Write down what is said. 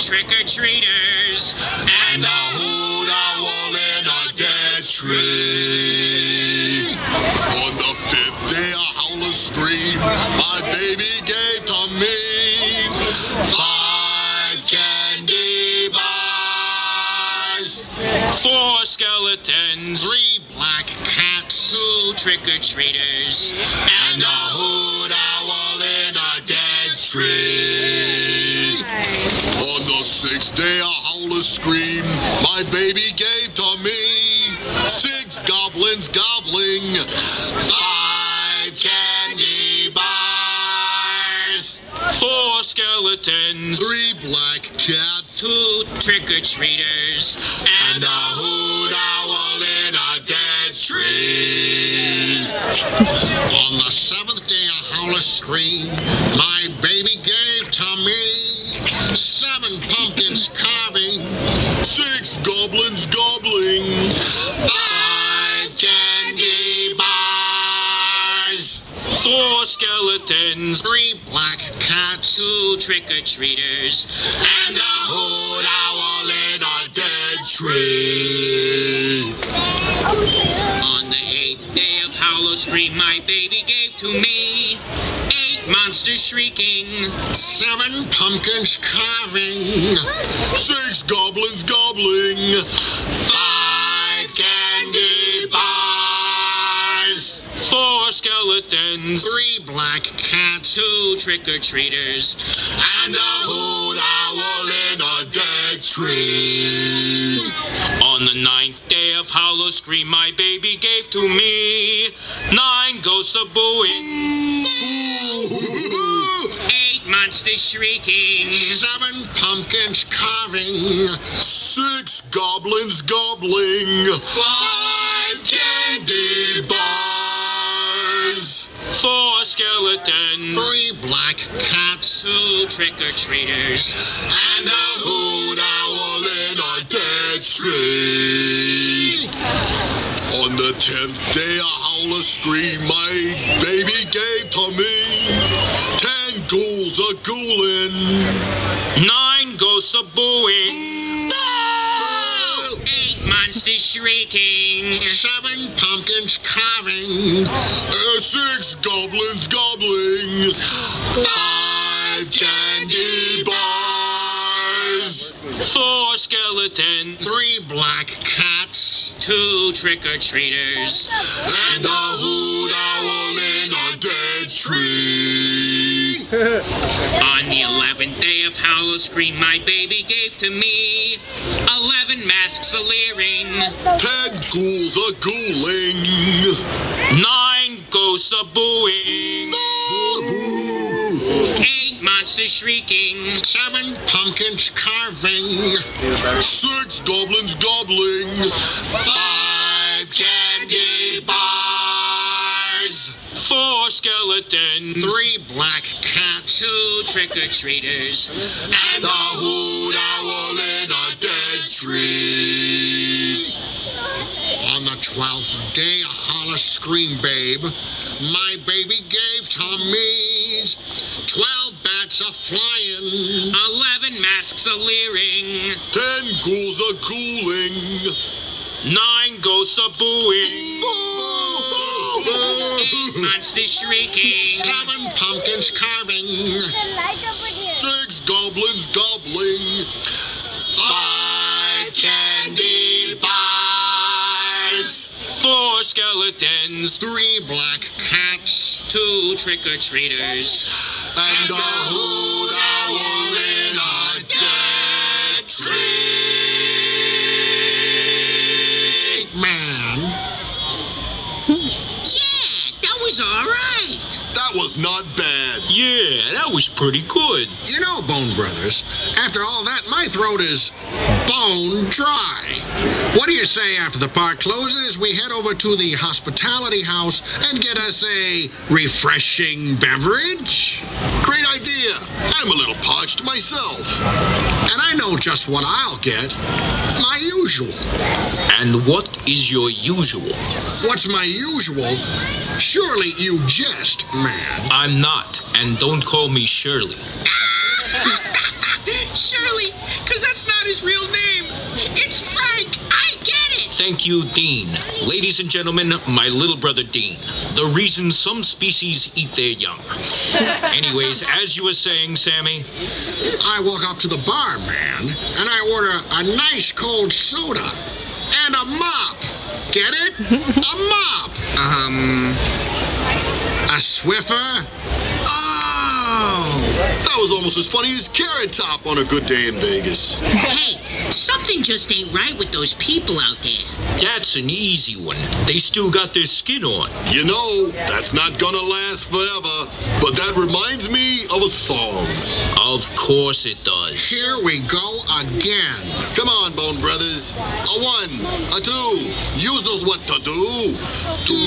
trick-or-treaters. And a hoot owl in a dead tree. On the fifth day, a howler screamed. My baby gave to me five candy bars, Four skeletons. three black cats, Two trick-or-treaters. and a owl in a dead tree. On the sixth day, screamed. My baby gave to me six goblins gobbling five candy bars, Four skeletons. three black cats, Two trick-or-treaters. and a hoot owl in a dead tree. On the seventh day, a howler screamed. My skeletons. three black cats, Two trick-or-treaters. and a hoot owl in a dead tree. On the eighth day of Howl-o-Scream, my baby gave to me eight monsters shrieking. Seven pumpkins carving, six goblins gobbling, Skeletons. three black cats, Two trick-or-treaters. and a hoot owl in a dead tree. On the ninth day of Howl-o-Scream, my baby gave to me nine ghosts of booing. Eight monsters shrieking. Seven pumpkins carving, six goblins gobbling, five skeletons. three black cats, Two trick-or-treaters. and a hoot owl in a dead tree. On the tenth day, a howl howler screamed. My baby gave to me ten ghouls a ghouling. Nine ghosts of booing. Shrieking. Seven pumpkins carving, uh, six goblins gobbling, five candy bars, Four skeletons. three black cats, Two trick-or-treaters. and a hoot On the eleventh day of Howl-o-Scream, my baby gave to me eleven masks a leering. Ten ghouls a ghouling. Nine ghosts a booing. Eight monsters shrieking. Seven pumpkins carving. Six goblins gobbling. Five candy bars. Four skeletons. Three black Two trick-or-treaters. And a hoot owl in a dead tree. On the twelfth day, a Howl-o-Scream, babe. My baby gave to me twelve bats a flying. Eleven masks a leering. Ten ghouls a ghouling. Nine ghosts a booing. Eight monsters shrieking. Seven pumpkins carving. Six goblins gobbling. Five candy bars. Four skeletons. Three black cats. Two trick-or-treaters. And a hoot pretty good. You know, Bone Brothers, after all that, my throat is bone dry. What do you say after the park closes, we head over to the hospitality house and get us a refreshing beverage? Great idea. I'm a little parched myself. And I know just what I'll get. My usual. And what is your usual? What's my usual? Surely you jest, man. I'm not, and don't call me Shirley. Shirley, Thank you, Dean. Ladies and gentlemen, my little brother Dean. The reason some species eat their young. Anyways, as you were saying, Sammy, I walk up to the bar, man, and I order a nice cold soda and a mop. Get it? A mop. Um, A Swiffer. That was almost as funny as Carrot Top on a good day in Vegas. Hey, something just ain't right with those people out there. that's an easy one. They still got their skin on. You know, that's not gonna last forever, but that reminds me of a song. Of course it does. Here we go again. Come on, Bone Brothers. A one, a two. Use those what to do. Do,